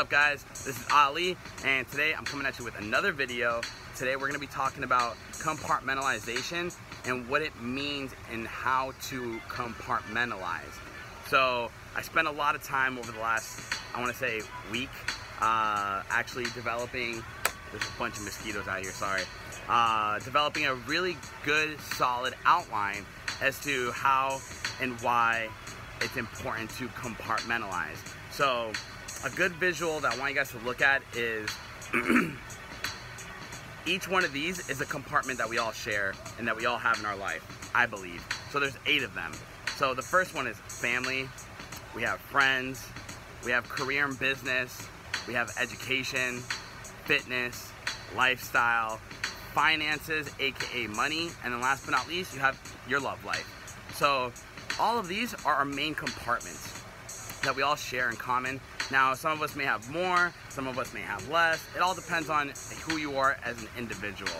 up guys? This is Ali and today I'm coming at you with another video. Today we're going to be talking about compartmentalization and what it means and how to compartmentalize. So I spent a lot of time over the last, I want to say week, uh, actually developing, there's a bunch of mosquitoes out here, sorry, uh, developing a really good solid outline as to how and why it's important to compartmentalize. So a good visual that I want you guys to look at is each one of these is a compartment that we all share and that we all have in our life, I believe. So there's eight of them. So the first one is family, we have friends, we have career and business, we have education, fitness, lifestyle, finances, aka money, and then last but not least, you have your love life. So all of these are our main compartments that we all share in common. Now, some of us may have more, some of us may have less. It all depends on who you are as an individual.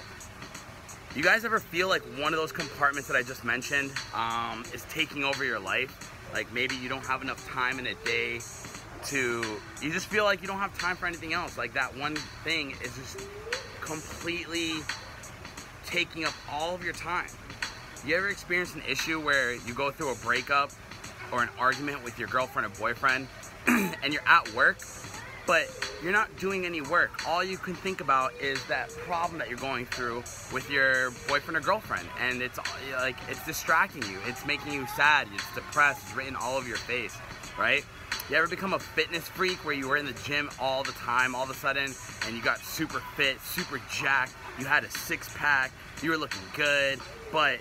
You guys ever feel like one of those compartments that I just mentioned um, is taking over your life? Like maybe you don't have enough time in a day to, you just feel like you don't have time for anything else. Like that one thing is just completely taking up all of your time. You ever experience an issue where you go through a breakup or an argument with your girlfriend or boyfriend and you're at work, but you're not doing any work. All you can think about is that problem that you're going through with your boyfriend or girlfriend, and it's like it's distracting you. It's making you sad. It's depressed. It's written all over your face, right? You ever become a fitness freak where you were in the gym all the time, all of a sudden, and you got super fit, super jacked, you had a six pack, you were looking good, but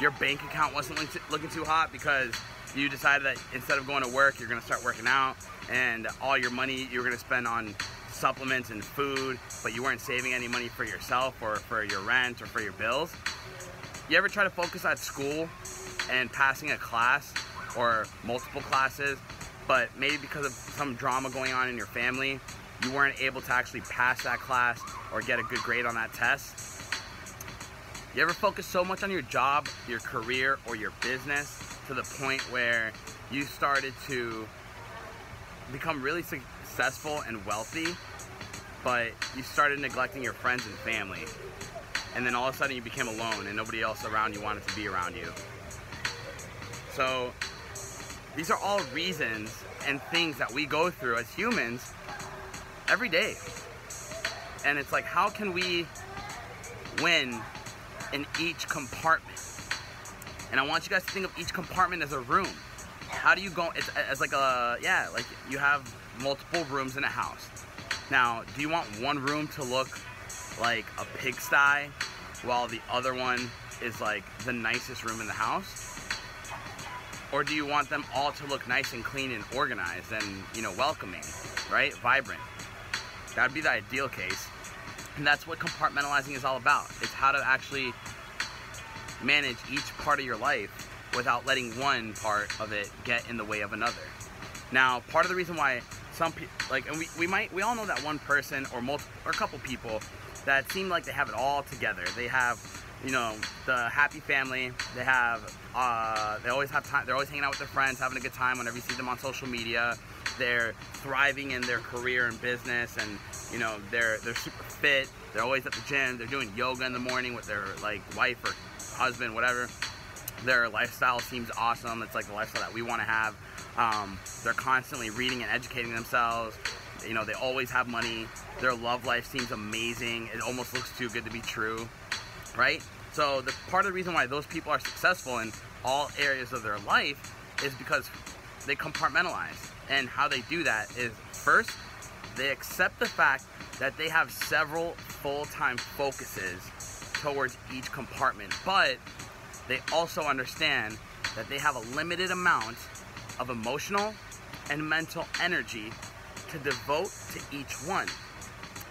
your bank account wasn't looking too hot because you decided that instead of going to work, you're gonna start working out and all your money you're gonna spend on supplements and food, but you weren't saving any money for yourself or for your rent or for your bills. You ever try to focus at school and passing a class or multiple classes, but maybe because of some drama going on in your family, you weren't able to actually pass that class or get a good grade on that test? You ever focus so much on your job, your career, or your business to the point where you started to become really successful and wealthy, but you started neglecting your friends and family. And then all of a sudden you became alone and nobody else around you wanted to be around you. So these are all reasons and things that we go through as humans every day. And it's like, how can we win in each compartment? And I want you guys to think of each compartment as a room. How do you go, it's as like a, yeah, like you have multiple rooms in a house. Now, do you want one room to look like a pigsty while the other one is like the nicest room in the house? Or do you want them all to look nice and clean and organized and, you know, welcoming, right? Vibrant. That'd be the ideal case. And that's what compartmentalizing is all about. It's how to actually manage each part of your life without letting one part of it get in the way of another. Now, part of the reason why some people, like, and we, we might, we all know that one person or multiple, or a couple people that seem like they have it all together. They have, you know, the happy family. They have, uh, they always have time. They're always hanging out with their friends, having a good time whenever you see them on social media. They're thriving in their career and business, and you know, they're they're super fit. They're always at the gym. They're doing yoga in the morning with their like wife or husband, whatever. Their lifestyle seems awesome. It's like the lifestyle that we want to have. Um, they're constantly reading and educating themselves. You know, they always have money. Their love life seems amazing. It almost looks too good to be true, right? So the part of the reason why those people are successful in all areas of their life is because they compartmentalize. And how they do that is first, they accept the fact that they have several full-time focuses towards each compartment, but they also understand that they have a limited amount of emotional and mental energy to devote to each one.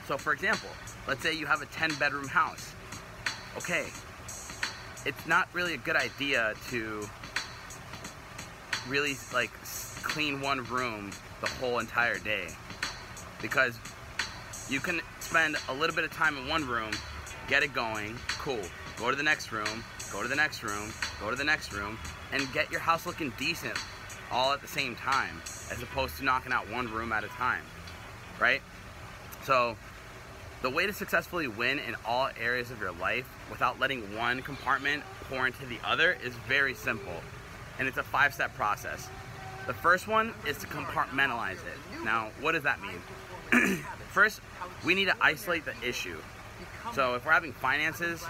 So for example, let's say you have a 10 bedroom house. Okay, it's not really a good idea to really like clean one room the whole entire day because you can spend a little bit of time in one room, get it going, cool. Go to the next room, go to the next room, go to the next room, and get your house looking decent all at the same time, as opposed to knocking out one room at a time. right? So the way to successfully win in all areas of your life without letting one compartment pour into the other is very simple. And it's a five step process. The first one is to compartmentalize it. Now, what does that mean? First, we need to isolate the issue. So if we're having finances,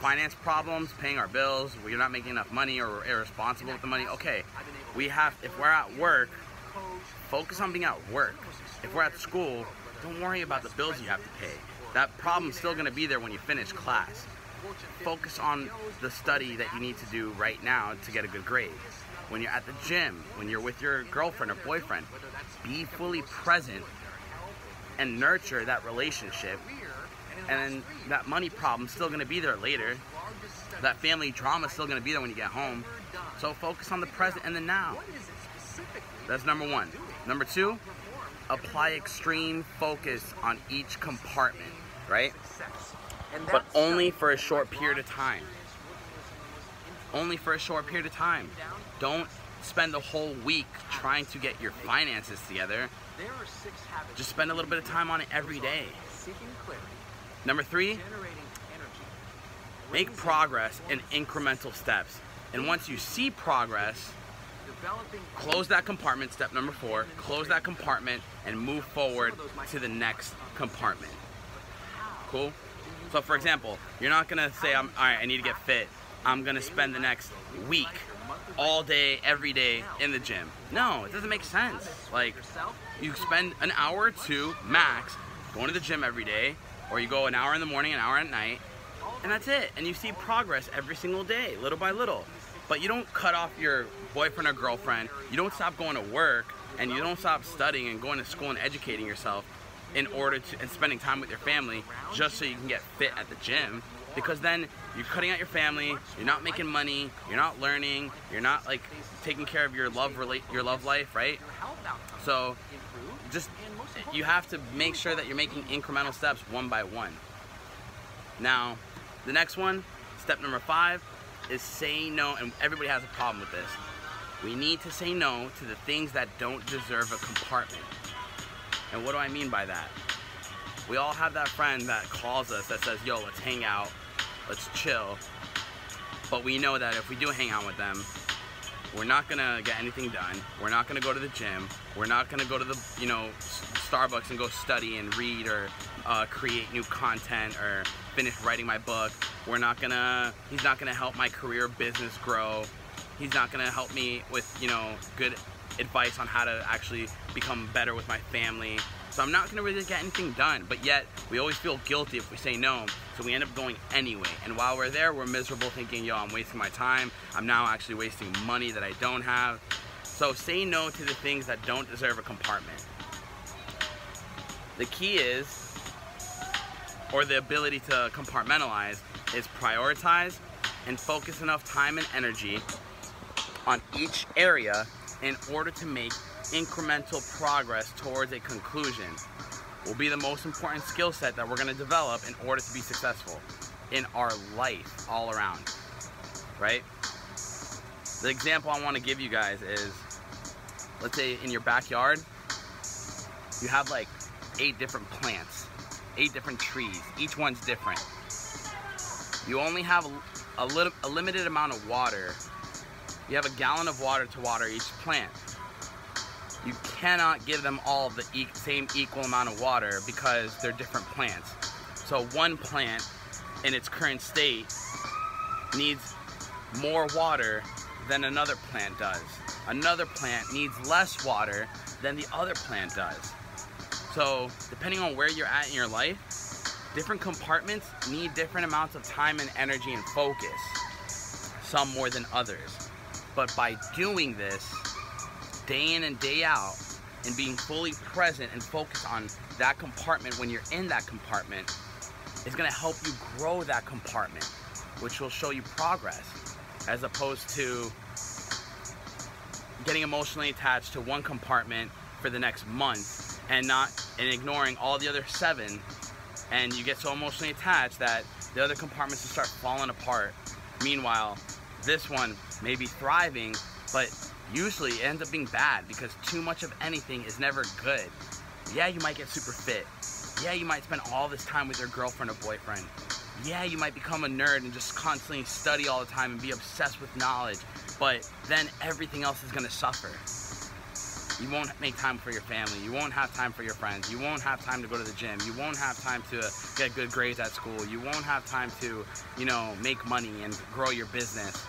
finance problems, paying our bills, we're not making enough money or we're irresponsible with the money, okay, we have, if we're at work, focus on being at work. If we're at school, don't worry about the bills you have to pay. That problem's still gonna be there when you finish class. Focus on the study that you need to do right now to get a good grade. When you're at the gym, when you're with your girlfriend or boyfriend, be fully present and nurture that relationship. And then that money problem's still gonna be there later. That family drama's still gonna be there when you get home. So focus on the present and the now. That's number one. Number two, apply extreme focus on each compartment, right? But only for a short period of time. Only for a short period of time. Don't spend the whole week trying to get your finances together. Just spend a little bit of time on it every day. Number three, make progress in incremental steps. And once you see progress, close that compartment, step number four, close that compartment and move forward to the next compartment. Cool? So for example, you're not gonna say, I'm, all right, I need to get fit. I'm gonna spend the next week all day, every day in the gym. No, it doesn't make sense. Like, you spend an hour or two max going to the gym every day, or you go an hour in the morning, an hour at night, and that's it. And you see progress every single day, little by little. But you don't cut off your boyfriend or girlfriend, you don't stop going to work, and you don't stop studying and going to school and educating yourself in order to and spending time with your family just so you can get fit at the gym because then you're cutting out your family you're not making money you're not learning you're not like taking care of your love relate your love life right? So just you have to make sure that you're making incremental steps one by one. Now the next one step number five is say no and everybody has a problem with this. We need to say no to the things that don't deserve a compartment. And what do I mean by that? We all have that friend that calls us that says, yo, let's hang out, let's chill. But we know that if we do hang out with them, we're not gonna get anything done. We're not gonna go to the gym. We're not gonna go to the, you know, Starbucks and go study and read or uh, create new content or finish writing my book. We're not gonna, he's not gonna help my career business grow. He's not gonna help me with, you know, good advice on how to actually become better with my family. So I'm not gonna really get anything done, but yet we always feel guilty if we say no, so we end up going anyway. And while we're there, we're miserable thinking, yo, I'm wasting my time. I'm now actually wasting money that I don't have. So say no to the things that don't deserve a compartment. The key is, or the ability to compartmentalize, is prioritize and focus enough time and energy on each area in order to make incremental progress towards a conclusion will be the most important skill set that we're going to develop in order to be successful in our life all around. Right? The example I want to give you guys is let's say in your backyard, you have like eight different plants, eight different trees. Each one's different. You only have a, little, a limited amount of water you have a gallon of water to water each plant. You cannot give them all the e same equal amount of water because they're different plants. So one plant in its current state needs more water than another plant does. Another plant needs less water than the other plant does. So depending on where you're at in your life, different compartments need different amounts of time and energy and focus. Some more than others. But by doing this day in and day out and being fully present and focused on that compartment when you're in that compartment is going to help you grow that compartment, which will show you progress as opposed to getting emotionally attached to one compartment for the next month and not and ignoring all the other seven. And you get so emotionally attached that the other compartments will start falling apart. Meanwhile this one may be thriving, but usually it ends up being bad because too much of anything is never good. Yeah, you might get super fit. Yeah, you might spend all this time with your girlfriend or boyfriend. Yeah, you might become a nerd and just constantly study all the time and be obsessed with knowledge, but then everything else is gonna suffer. You won't make time for your family. You won't have time for your friends. You won't have time to go to the gym. You won't have time to get good grades at school. You won't have time to, you know, make money and grow your business.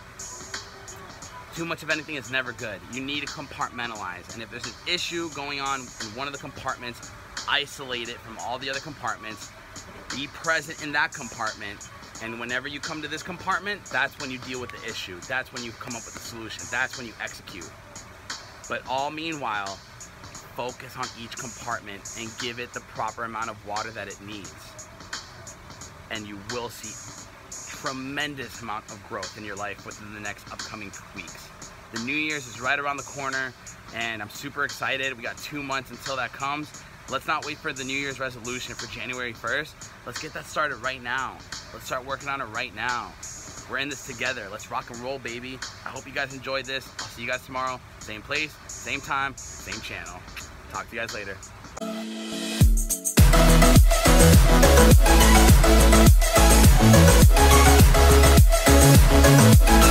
Too much of anything is never good. You need to compartmentalize. And if there's an issue going on in one of the compartments, isolate it from all the other compartments. Be present in that compartment. And whenever you come to this compartment, that's when you deal with the issue. That's when you come up with the solution. That's when you execute. But all meanwhile, focus on each compartment and give it the proper amount of water that it needs. And you will see tremendous amount of growth in your life within the next upcoming weeks. The New Year's is right around the corner and I'm super excited. We got two months until that comes. Let's not wait for the New Year's resolution for January 1st. Let's get that started right now. Let's start working on it right now. We're in this together. Let's rock and roll, baby. I hope you guys enjoyed this. I'll see you guys tomorrow. Same place, same time, same channel. Talk to you guys later. Thank